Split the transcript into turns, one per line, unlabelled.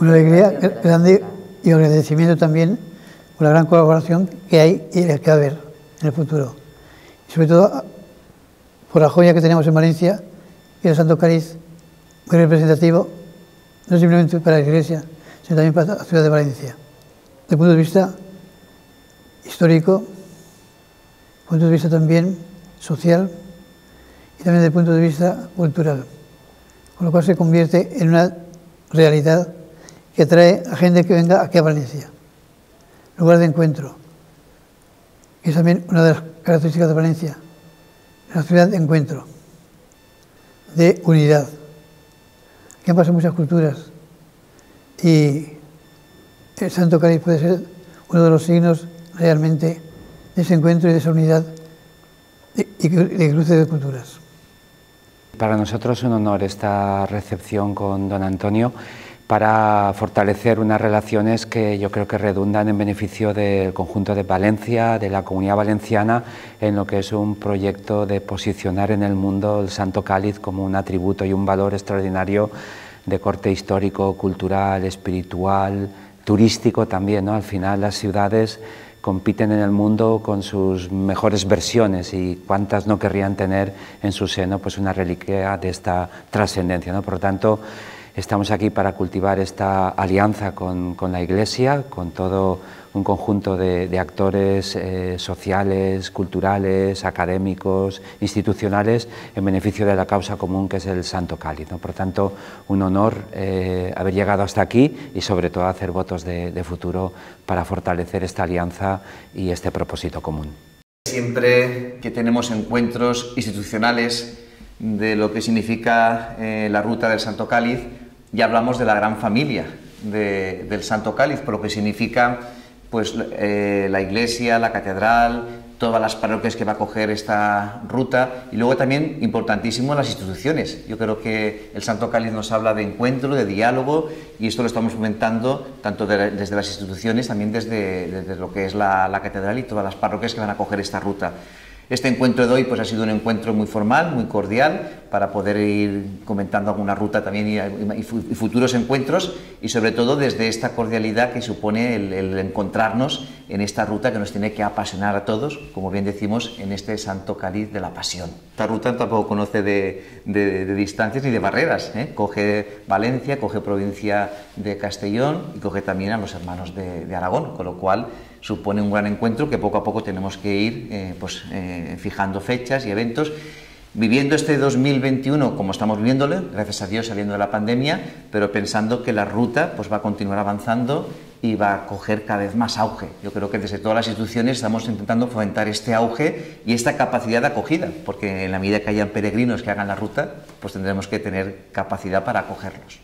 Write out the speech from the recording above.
Una alegría grande y agradecimiento también por la gran colaboración que hay y que va a haber en el futuro. Y sobre todo por la joya que tenemos en Valencia, que es el Santo Cáliz, muy representativo, no simplemente para la Iglesia, sino también para la ciudad de Valencia. Desde el punto de vista histórico, desde el punto de vista también social y también desde el punto de vista cultural, con lo cual se convierte en una realidad que atrae a gente que venga aquí a Valencia, lugar de encuentro, que es también una de las características de Valencia, una ciudad de encuentro, de unidad. Aquí han pasado muchas culturas. Y el Santo Cáliz puede ser uno de los signos realmente de ese encuentro y de esa unidad y de cruce de culturas.
Para nosotros es un honor esta recepción con don Antonio para fortalecer unas relaciones que yo creo que redundan en beneficio del conjunto de Valencia, de la comunidad valenciana, en lo que es un proyecto de posicionar en el mundo el Santo Cáliz como un atributo y un valor extraordinario de corte histórico, cultural, espiritual, turístico también. Al final las ciudades compiten en el mundo con sus mejores versiones y cuántas no querrían tener en su seno pues una reliquia de esta trascendencia. Por lo tanto, Estamos aquí para cultivar esta alianza con, la Iglesia, con todo un conjunto de, actores eh, sociales, culturales, académicos, institucionales, en beneficio de la causa común que es el Santo Cáliz. Por tanto, un honor eh, haber llegado hasta aquí y sobre todo hacer votos de, futuro para fortalecer esta alianza y este propósito común.
Siempre que tenemos encuentros institucionales de lo que significa eh, la ruta del Santo Cáliz, ya hablamos de la gran familia del Santo Cáliz, por lo que significa pues, eh, la iglesia, la catedral, todas las parroquias que va a coger esta ruta y luego también importantísimo las instituciones. Yo creo que el Santo Cáliz nos habla de encuentro, de diálogo y esto lo estamos fomentando tanto desde las instituciones, también desde, lo que es la catedral y todas las parroquias que van a coger esta ruta. Este encuentro de hoy pues, ha sido un encuentro muy formal, muy cordial, para poder ir comentando alguna ruta también y, futuros encuentros y sobre todo desde esta cordialidad que supone el, encontrarnos en esta ruta que nos tiene que apasionar a todos, como bien decimos, en este santo cáliz de la pasión. Esta ruta tampoco conoce de, distancias ni de barreras, ¿eh? coge Valencia, coge provincia de Castellón y coge también a los hermanos de Aragón, con lo cual supone un gran encuentro que poco a poco tenemos que ir eh, pues, eh, fijando fechas y eventos, viviendo este 2021 como estamos viviéndolo, gracias a Dios saliendo de la pandemia, pero pensando que la ruta pues, va a continuar avanzando y va a coger cada vez más auge. Yo creo que desde todas las instituciones estamos intentando fomentar este auge y esta capacidad de acogida, porque en la medida que hayan peregrinos que hagan la ruta, pues tendremos que tener capacidad para acogerlos.